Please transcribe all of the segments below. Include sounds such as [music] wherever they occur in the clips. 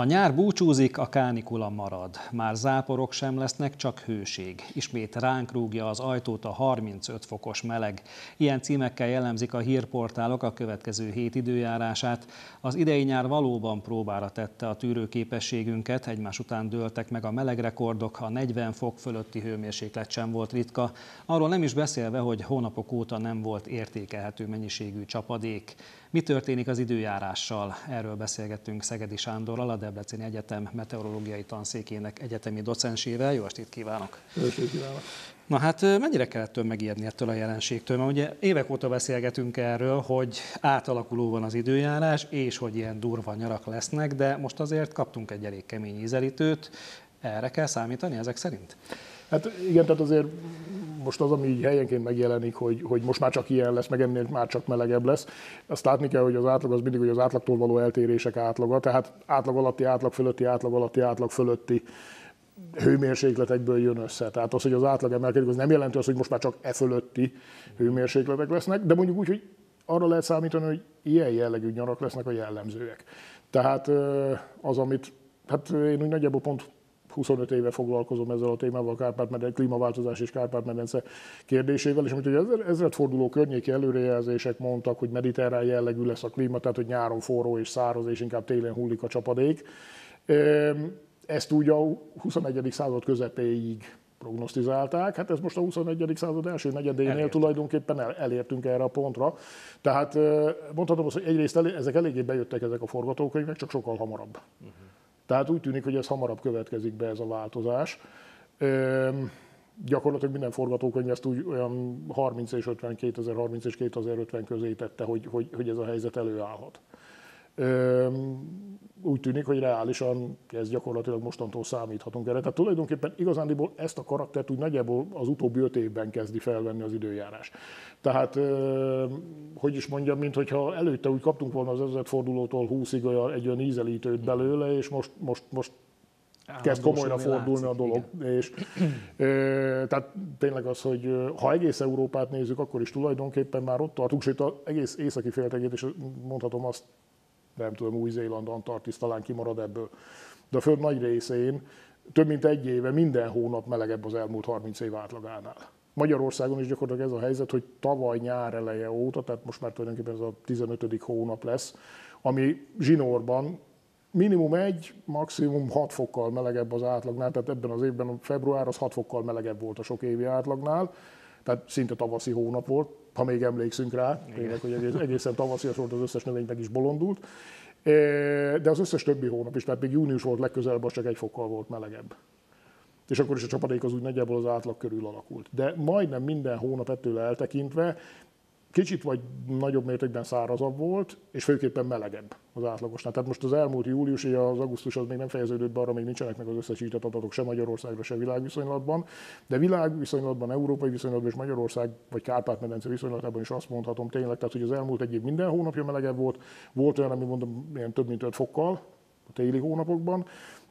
A nyár búcsúzik, a kánikula marad. Már záporok sem lesznek, csak hőség. Ismét ránk rúgja az ajtót a 35 fokos meleg. Ilyen címekkel jellemzik a hírportálok a következő hét időjárását. Az idei nyár valóban próbára tette a tűrőképességünket, egymás után dőltek meg a melegrekordok, a 40 fok fölötti hőmérséklet sem volt ritka. Arról nem is beszélve, hogy hónapok óta nem volt értékelhető mennyiségű csapadék. Mi történik az időjárással? Erről beszélgettünk Szegedi Sándorral, a Debreceni Egyetem meteorológiai tanszékének egyetemi docensével. Jó estét kívánok! Jó estét kívánok! Na hát mennyire kellett ön megijedni ettől a jelenségtől? Mert ugye évek óta beszélgetünk erről, hogy átalakuló van az időjárás, és hogy ilyen durva nyarak lesznek, de most azért kaptunk egy elég kemény ízelítőt. Erre kell számítani ezek szerint? Hát igen, tehát azért most az, ami így helyenként megjelenik, hogy, hogy most már csak ilyen lesz, meg ennél már csak melegebb lesz. Azt látni kell, hogy az átlag az mindig hogy az átlagtól való eltérések átlaga, tehát átlag alatti, átlag fölötti, átlag alatti, átlag fölötti hőmérsékletekből jön össze. Tehát az, hogy az átlag emelkedik, az nem jelenti azt, hogy most már csak e fölötti hőmérsékletek lesznek, de mondjuk úgy, hogy arra lehet számítani, hogy ilyen jellegű nyarak lesznek a jellemzőek. Tehát az, amit, hát én úgy nagyjából pont 25 éve foglalkozom ezzel a témával, Kárpát-medence, klímaváltozás és Kárpát-medence kérdésével, és amit ugye ezredforduló környéki előrejelzések mondtak, hogy mediterrán jellegű lesz a klíma, tehát hogy nyáron forró és száraz, és inkább télen hullik a csapadék. Ezt úgy a 21. század közepéig prognosztizálták. Hát ez most a 21. század első negyedénél Elért. tulajdonképpen el, elértünk erre a pontra. Tehát mondhatom azt, hogy egyrészt elé, ezek eléggé bejöttek ezek a forgatókönyvek, csak sokkal hamarabb. Uh-huh. Tehát úgy tűnik, hogy ez hamarabb következik be ez a változás. Üm, gyakorlatilag minden forgatókönyv ezt úgy olyan 30 és 50, 2030 és 2050 közé tette, hogy, hogy, hogy ez a helyzet előállhat. Úgy tűnik, hogy reálisan ez gyakorlatilag mostantól számíthatunk erre. Tehát tulajdonképpen igazándiból ezt a karaktert úgy nagyjából az utóbbi öt évben kezdi felvenni az időjárás. Tehát, hogy is mondjam, mint hogyha előtte úgy kaptunk volna az ezredfordulótól 20-ig olyan, egy olyan ízelítőt belőle, és most, most, most kezd komolyra fordulni látszik, a dolog. Igen. És, e, tehát tényleg az, hogy ha egész Európát nézzük, akkor is tulajdonképpen már ott tartunk, sőt az egész északi féltegét, és mondhatom azt, nem tudom, Új-Zéland, Antarktisz talán kimarad ebből. De a Föld nagy részén több mint egy éve minden hónap melegebb az elmúlt 30 év átlagánál. Magyarországon is gyakorlatilag ez a helyzet, hogy tavaly nyár eleje óta, tehát most már tulajdonképpen ez a 15. hónap lesz, ami zsinórban minimum egy, maximum 6 fokkal melegebb az átlagnál, tehát ebben az évben a február az 6 fokkal melegebb volt a sok évi átlagnál, tehát szinte tavaszi hónap volt, ha még emlékszünk rá, tényleg, hogy egész, egészen tavaszias volt, az összes növény meg is bolondult. E, de az összes többi hónap is, tehát még június volt legközelebb, az csak egy fokkal volt melegebb és akkor is a csapadék az úgy nagyjából az átlag körül alakult. De majdnem minden hónap ettől eltekintve kicsit vagy nagyobb mértékben szárazabb volt, és főképpen melegebb az átlagosnál. Tehát most az elmúlt július és az augusztus az még nem fejeződött be, arra még nincsenek meg az összesített adatok sem Magyarországra, sem világviszonylatban, de világviszonylatban, európai viszonylatban és Magyarország vagy Kárpát-medence viszonylatában is azt mondhatom tényleg, tehát hogy az elmúlt egy év minden hónapja melegebb volt, volt olyan, ami mondom, ilyen több mint 5 fokkal a téli hónapokban,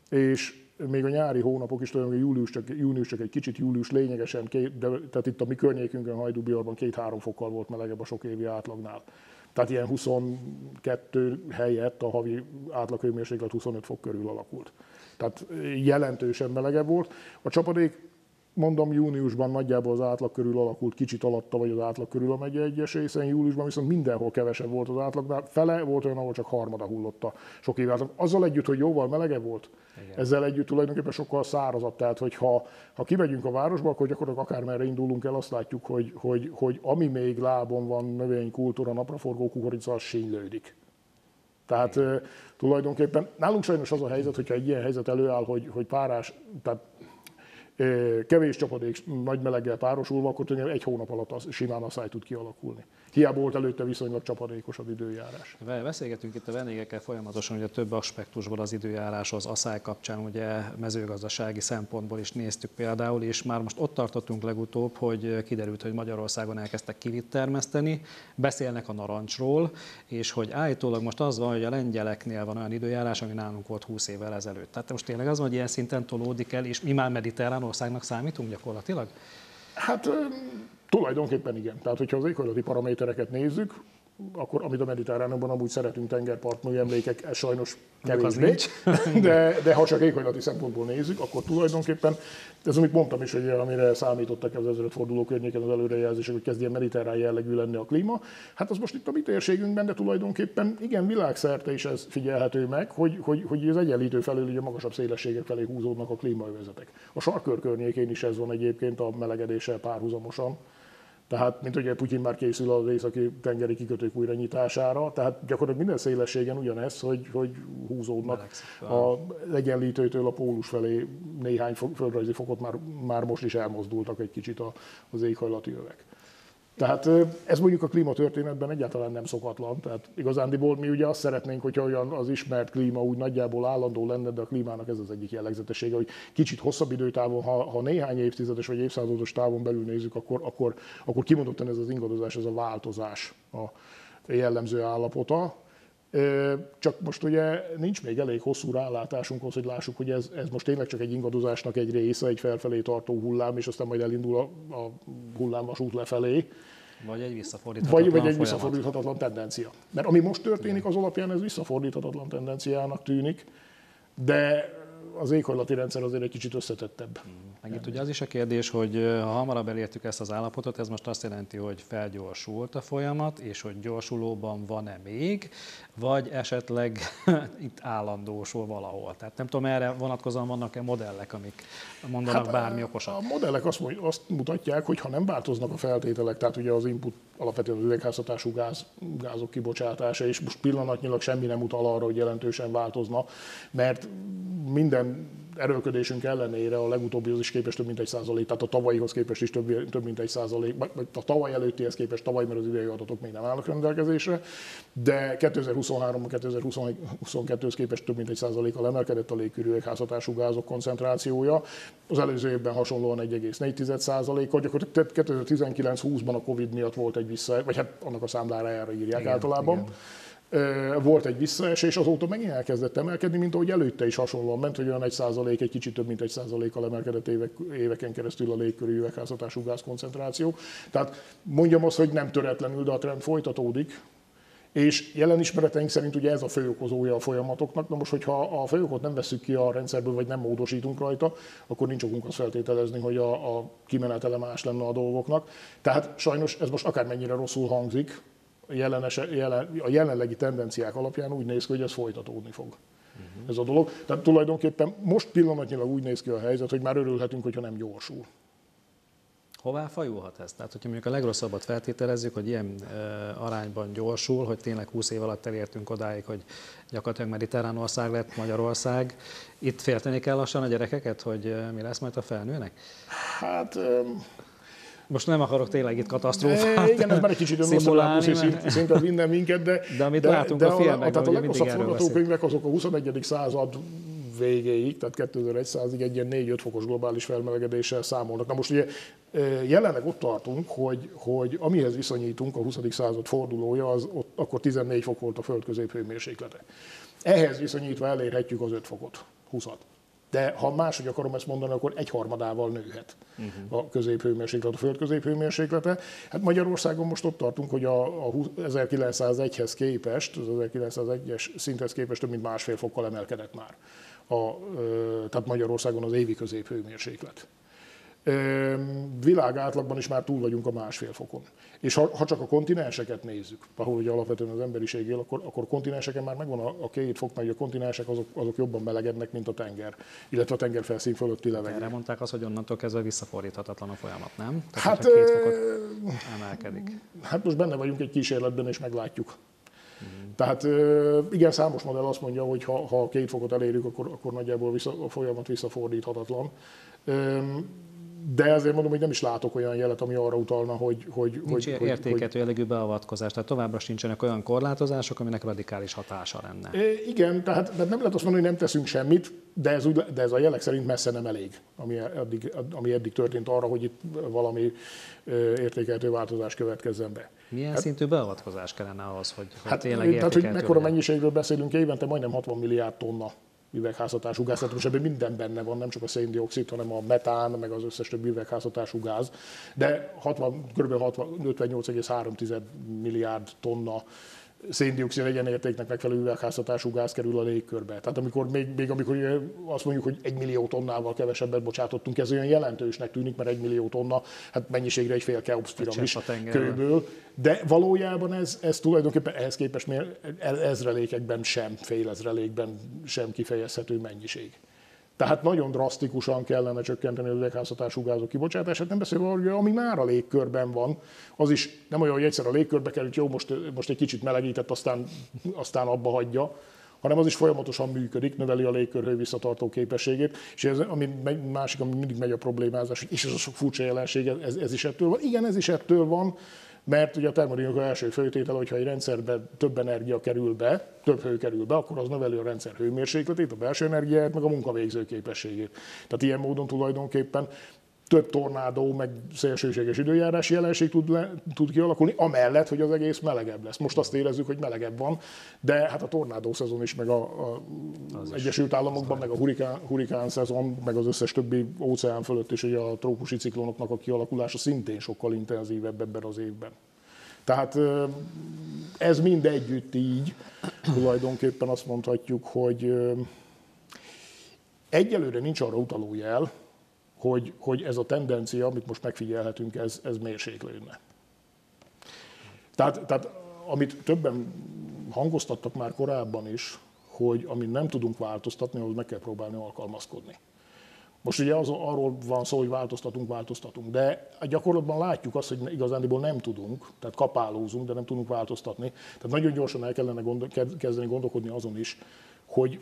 és még a nyári hónapok is, hogy július csak, június csak egy kicsit, július lényegesen, két, de, tehát itt a mi környékünkön, Hajdúbiorban két-három fokkal volt melegebb a sok évi átlagnál. Tehát ilyen 22 helyett a havi átlaghőmérséklet 25 fok körül alakult. Tehát jelentősen melegebb volt. A csapadék mondom, júniusban nagyjából az átlag körül alakult, kicsit alatta vagy az átlag körül a megye egyes részen, júliusban viszont mindenhol kevesebb volt az átlagnál, fele volt olyan, ahol csak harmada hullott a sok év átlag. Azzal együtt, hogy jóval melegebb volt, Igen. ezzel együtt tulajdonképpen sokkal szárazabb. Tehát, hogy ha, ha kimegyünk a városba, akkor gyakorlatilag akármerre indulunk el, azt látjuk, hogy, hogy, hogy ami még lábon van, növénykultúra, napraforgó kukorica, az sínylődik. Tehát Igen. tulajdonképpen nálunk sajnos az a helyzet, hogyha egy ilyen helyzet előáll, hogy, hogy párás, tehát kevés csapadék nagy meleggel párosulva, akkor tulajdonképpen egy hónap alatt az, simán a száj tud kialakulni. Hiába volt előtte viszonylag csapadékos az időjárás. Beszélgetünk itt a vendégekkel folyamatosan, ugye több aspektusból az időjárás az asszály kapcsán, ugye mezőgazdasági szempontból is néztük például, és már most ott tartottunk legutóbb, hogy kiderült, hogy Magyarországon elkezdtek kivit termeszteni, beszélnek a narancsról, és hogy állítólag most az van, hogy a lengyeleknél van olyan időjárás, ami nálunk volt 20 évvel ezelőtt. Tehát most tényleg az van, hogy ilyen szinten tolódik el, és mi már mediterrán országnak számítunk gyakorlatilag? Hát tulajdonképpen igen. Tehát, hogyha az éghajlati paramétereket nézzük, akkor amit a mediterránumban amúgy szeretünk tengerpartmű emlékek, ez sajnos kevésbé, [laughs] de, de ha csak éghajlati szempontból nézzük, akkor tulajdonképpen, ez amit mondtam is, hogy amire számítottak az ezredforduló környéken az előrejelzések, hogy kezd ilyen mediterrán jellegű lenni a klíma, hát az most itt a mi térségünkben, de tulajdonképpen igen, világszerte is ez figyelhető meg, hogy, hogy, hogy az egyenlítő felől ugye magasabb szélességek felé húzódnak a klímaövezetek. A sarkör környékén is ez van egyébként a melegedéssel párhuzamosan. Tehát, mint ugye Putyin már készül az északi tengeri kikötők újra nyitására, tehát gyakorlatilag minden szélességen ugyanez, hogy, hogy húzódnak az egyenlítőtől a pólus felé néhány földrajzi fokot már, már most is elmozdultak egy kicsit az éghajlati övek. Tehát ez mondjuk a klímatörténetben egyáltalán nem szokatlan. Tehát igazándiból mi ugye azt szeretnénk, hogyha olyan az ismert klíma úgy nagyjából állandó lenne, de a klímának ez az egyik jellegzetessége, hogy kicsit hosszabb időtávon, ha, ha néhány évtizedes vagy évszázados távon belül nézzük, akkor, akkor, akkor kimondottan ez az ingadozás, ez a változás a jellemző állapota. Csak most ugye nincs még elég hosszú rálátásunk hogy lássuk, hogy ez, ez most tényleg csak egy ingadozásnak egy része, egy felfelé tartó hullám, és aztán majd elindul a, a hullámvasút lefelé. Vagy egy visszafordíthatatlan Vagy, vagy egy visszafordíthatatlan tendencia. Mert ami most történik, az alapján ez visszafordíthatatlan tendenciának tűnik, de az éghajlati rendszer azért egy kicsit összetettebb. Mm. Meg itt ugye az is a kérdés, hogy ha hamarabb elértük ezt az állapotot, ez most azt jelenti, hogy felgyorsult a folyamat, és hogy gyorsulóban van-e még, vagy esetleg [laughs] itt állandósul valahol. Tehát nem tudom, erre vonatkozóan vannak-e modellek, amik mondanak hát bármi okosat. A modellek azt, azt mutatják, hogy ha nem változnak a feltételek, tehát ugye az input alapvetően az üvegházhatású gáz, gázok kibocsátása, és most pillanatnyilag semmi nem utal arra, hogy jelentősen változna, mert minden erőlködésünk ellenére a legutóbbihoz is képest több mint egy százalék, tehát a tavalyihoz képest is több, több mint egy százalék, vagy a tavaly előttihez képest, tavaly, mert az idei adatok még nem állnak rendelkezésre, de 2023-2022-hoz képest több mint egy százalékkal emelkedett a légkörű házhatású gázok koncentrációja. Az előző évben hasonlóan 1,4 százalékot, gyakorlatilag 2019-20-ban a Covid miatt volt egy vissza, vagy hát annak a számlára írják igen, általában. Igen volt egy visszaesés, azóta megint elkezdett emelkedni, mint ahogy előtte is hasonlóan ment, hogy olyan egy százalék, egy kicsit több mint egy százalékkal emelkedett évek, éveken keresztül a légkörű üvegházhatású gázkoncentráció. Tehát mondjam azt, hogy nem töretlenül, de a trend folytatódik, és jelen ismereteink szerint ugye ez a fő okozója a folyamatoknak. Na most, hogyha a főokot nem veszük ki a rendszerből, vagy nem módosítunk rajta, akkor nincs okunk azt feltételezni, hogy a, a kimenetele más lenne a dolgoknak. Tehát sajnos ez most akármennyire rosszul hangzik, jelenes, jelen, a jelenlegi tendenciák alapján úgy néz ki, hogy ez folytatódni fog. Uh-huh. Ez a dolog. Tehát tulajdonképpen most pillanatnyilag úgy néz ki a helyzet, hogy már örülhetünk, hogyha nem gyorsul. Hová fajulhat ez? Tehát, hogyha mondjuk a legrosszabbat feltételezzük, hogy ilyen e, arányban gyorsul, hogy tényleg 20 év alatt elértünk odáig, hogy gyakorlatilag mediterrán ország lett Magyarország, itt félteni kell lassan a gyerekeket, hogy e, mi lesz majd a felnőnek? Hát... Most nem akarok tényleg itt katasztrófát Igen, ez már egy kicsit [laughs] önmosztolátus szinten minden minket, de, de amit de, látunk de a filmekben, tehát a legrosszabb forgatókönyvek azok a 21. század végéig, tehát 2100-ig egy ilyen 4-5 fokos globális felmelegedéssel számolnak. Na most ugye jelenleg ott tartunk, hogy, hogy amihez viszonyítunk, a 20. század fordulója, az ott, akkor 14 fok volt a föld középhőmérséklete. Ehhez viszonyítva elérhetjük az 5 fokot, 20-at. De ha máshogy akarom ezt mondani, akkor egy harmadával nőhet uh-huh. a középhőmérséklet, a föld középhőmérséklete. Hát Magyarországon most ott tartunk, hogy a, a 1901-hez képest, az 1901-es szinthez képest több mint másfél fokkal emelkedett már. A, tehát Magyarországon az évi középhőmérséklet világ átlagban is már túl vagyunk a másfél fokon. És ha, ha csak a kontinenseket nézzük, ahol ugye alapvetően az emberiség él, akkor, akkor kontinenseken már megvan a, a két fok, mert a kontinensek azok, azok jobban melegednek, mint a tenger, illetve a tengerfelszín fölötti levegő. Erre mondták azt, hogy onnantól kezdve visszafordíthatatlan a folyamat, nem? Tehát, hát, két fokot emelkedik. Hát most benne vagyunk egy kísérletben, és meglátjuk. Mm. Tehát igen, számos modell azt mondja, hogy ha, ha két fokot elérjük, akkor, akkor nagyjából vissza, a folyamat visszafordíthatatlan de azért mondom, hogy nem is látok olyan jelet, ami arra utalna, hogy... hogy Nincs hogy, értékető jellegű beavatkozás, tehát továbbra sincsenek olyan korlátozások, aminek radikális hatása lenne. Igen, tehát nem lehet azt mondani, hogy nem teszünk semmit, de ez, úgy, de ez a jelek szerint messze nem elég, ami eddig, ami eddig történt arra, hogy itt valami értékelhető változás következzen be. Milyen hát, szintű beavatkozás kellene ahhoz, hogy, hogy hát, tényleg Tehát, hogy mekkora mennyiségről beszélünk évente, majdnem 60 milliárd tonna üvegházhatású gáz. Tehát most ebben minden benne van, nem csak a széndiokszid, hanem a metán, meg az összes többi üvegházhatású gáz. De 60, kb. 58,3 milliárd tonna széndiokszid egyenértéknek megfelelő üvegházhatású gáz kerül a légkörbe. Tehát amikor még, még amikor azt mondjuk, hogy egy millió tonnával kevesebbet bocsátottunk, ez olyan jelentősnek tűnik, mert egy millió tonna, hát mennyiségre egy fél Keops piramis körülbelül. De valójában ez, ez tulajdonképpen ehhez képest ezrelékekben sem, félezrelékben sem kifejezhető mennyiség. Tehát nagyon drasztikusan kellene csökkenteni az üvegházhatású gázok kibocsátását, nem beszélve arról, hogy ami már a légkörben van, az is nem olyan, hogy egyszer a légkörbe került, jó, most, most egy kicsit melegített, aztán, aztán abba hagyja, hanem az is folyamatosan működik, növeli a légkör visszatartó képességét, és ez ami másik, ami mindig megy a problémázás, és ez a sok furcsa jelenség, ez, ez is ettől van. Igen, ez is ettől van, mert ugye a termodinamika első főtétel, hogyha egy rendszerbe több energia kerül be, több hő kerül be, akkor az növeli a rendszer hőmérsékletét, a belső energiát, meg a munkavégző képességét. Tehát ilyen módon tulajdonképpen több tornádó, meg szélsőséges időjárási jelenség tud, le, tud kialakulni, amellett, hogy az egész melegebb lesz. Most azt érezzük, hogy melegebb van, de hát a tornádó szezon is, meg a, a az Egyesült Államokban, meg a hurikán, hurikán szezon, meg az összes többi óceán fölött is, hogy a trópusi ciklonoknak a kialakulása szintén sokkal intenzívebb ebben az évben. Tehát ez mind együtt így, tulajdonképpen azt mondhatjuk, hogy egyelőre nincs arra utaló jel, hogy, hogy ez a tendencia, amit most megfigyelhetünk, ez, ez mérséklődne. Tehát, tehát amit többen hangoztattak már korábban is, hogy amit nem tudunk változtatni, ahhoz meg kell próbálni alkalmazkodni. Most ugye az, arról van szó, hogy változtatunk, változtatunk, de a gyakorlatban látjuk azt, hogy igazándiból nem tudunk, tehát kapálózunk, de nem tudunk változtatni. Tehát nagyon gyorsan el kellene gondol, kezdeni gondolkodni azon is, hogy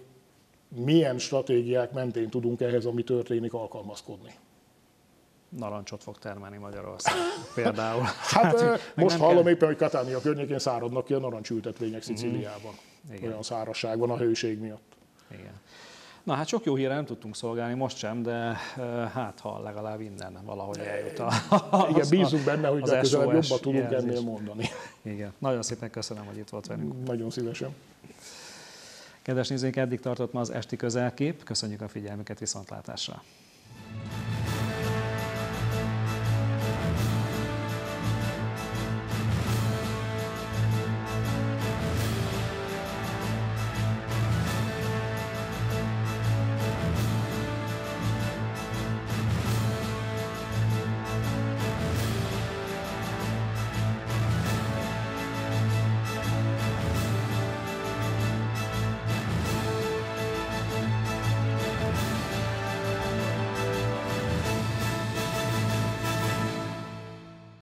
milyen stratégiák mentén tudunk ehhez, ami történik, alkalmazkodni. Narancsot fog termelni Magyarország például. [laughs] hát, hát most hallom kell... éppen, hogy Katánia környékén száradnak ki a narancsültetvények Szicíliában. Mm-hmm. Olyan szárazság van a hőség miatt. Igen. Na hát sok jó hírre nem tudtunk szolgálni, most sem, de hát ha legalább innen valahogy eljut a, az, Igen, bízunk benne, hogy legközelebb jobban tudunk jelzés. ennél mondani. Igen, nagyon szépen köszönöm, hogy itt volt velünk. Nagyon szívesen. Kedves nézőink, eddig tartott ma az esti közelkép. Köszönjük a figyelmüket, viszontlátásra!